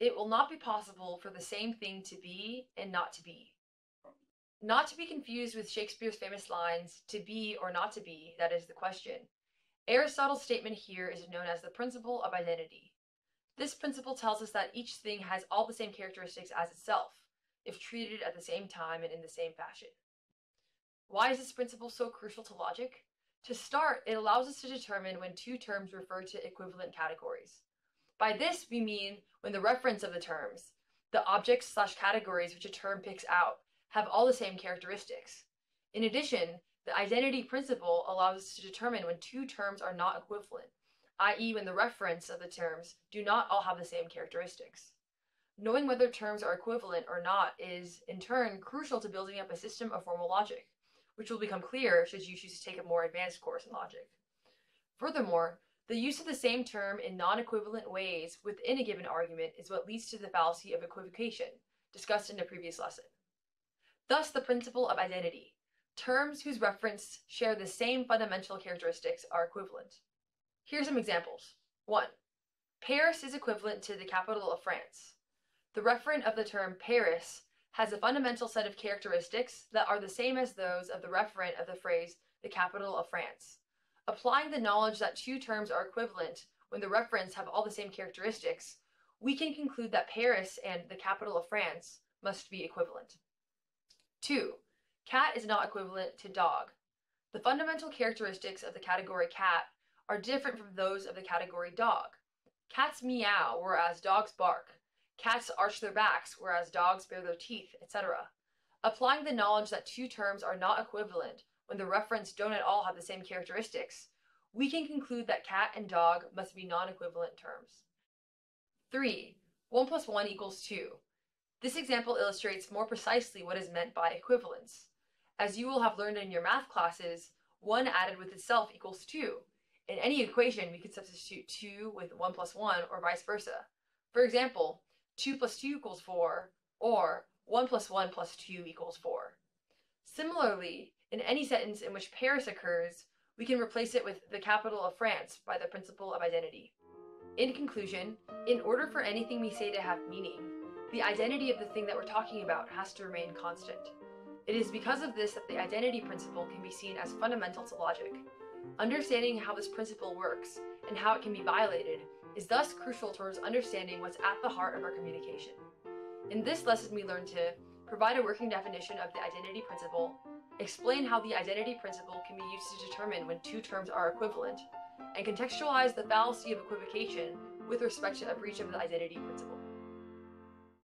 It will not be possible for the same thing to be and not to be. Not to be confused with Shakespeare's famous lines, to be or not to be, that is the question. Aristotle's statement here is known as the principle of identity. This principle tells us that each thing has all the same characteristics as itself, if treated at the same time and in the same fashion. Why is this principle so crucial to logic? To start, it allows us to determine when two terms refer to equivalent categories. By this, we mean when the reference of the terms, the objects slash categories which a term picks out, have all the same characteristics. In addition, the identity principle allows us to determine when two terms are not equivalent, i.e. when the reference of the terms do not all have the same characteristics. Knowing whether terms are equivalent or not is, in turn, crucial to building up a system of formal logic, which will become clear should you choose to take a more advanced course in logic. Furthermore, the use of the same term in non-equivalent ways within a given argument is what leads to the fallacy of equivocation, discussed in a previous lesson. Thus, the principle of identity. Terms whose reference share the same fundamental characteristics are equivalent. Here are some examples. 1. Paris is equivalent to the capital of France. The referent of the term Paris has a fundamental set of characteristics that are the same as those of the referent of the phrase the capital of France. Applying the knowledge that two terms are equivalent when the referents have all the same characteristics, we can conclude that Paris and the capital of France must be equivalent. 2. Cat is not equivalent to dog. The fundamental characteristics of the category cat are different from those of the category dog. Cats meow, whereas dogs bark. Cats arch their backs, whereas dogs bare their teeth, etc. Applying the knowledge that two terms are not equivalent when the referents don't at all have the same characteristics, we can conclude that cat and dog must be non-equivalent terms. 3. 1 plus 1 equals 2. This example illustrates more precisely what is meant by equivalence. As you will have learned in your math classes, 1 added with itself equals 2. In any equation, we could substitute 2 with 1 plus 1 or vice versa. For example, 2 plus 2 equals 4, or 1 plus 1 plus 2 equals 4. Similarly, in any sentence in which Paris occurs, we can replace it with the capital of France by the principle of identity. In conclusion, in order for anything we say to have meaning, the identity of the thing that we're talking about has to remain constant. It is because of this that the identity principle can be seen as fundamental to logic. Understanding how this principle works and how it can be violated is thus crucial towards understanding what's at the heart of our communication. In this lesson, we learned to provide a working definition of the identity principle, explain how the identity principle can be used to determine when two terms are equivalent, and contextualize the fallacy of equivocation with respect to a breach of the identity principle.